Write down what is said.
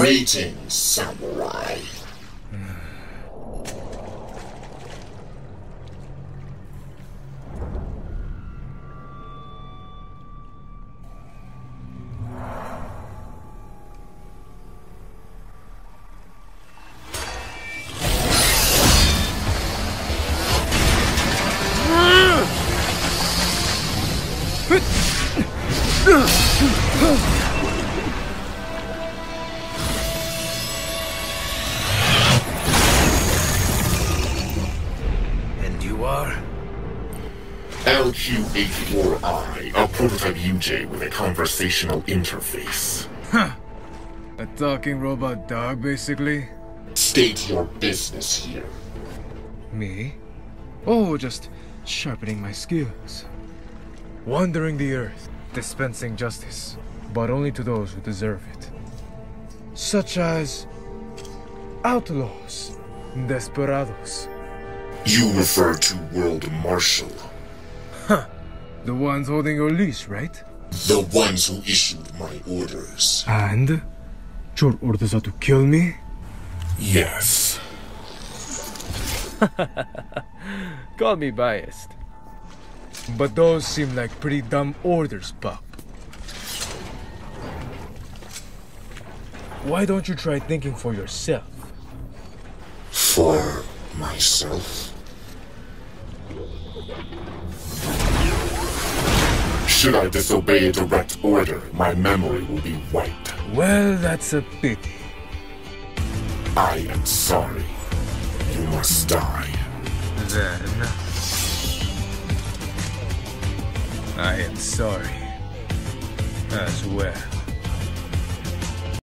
Greetings, samurai. And you are? LQ-84I, a prototype UG with a conversational interface. Huh. A talking robot dog, basically? State your business here. Me? Oh, just sharpening my skills. Wandering the earth, dispensing justice, but only to those who deserve it. Such as outlaws, desperados, You refer to World Marshal, Huh. the ones holding your leash, right? the ones who issued my orders. And your orders are to kill me? Yes. Call me biased. But those seem like pretty dumb orders, pup. Why don't you try thinking for yourself? For myself? Should I disobey a direct order, my memory will be wiped. Well, that's a pity. I am sorry. You must die. Then. I am sorry. As well.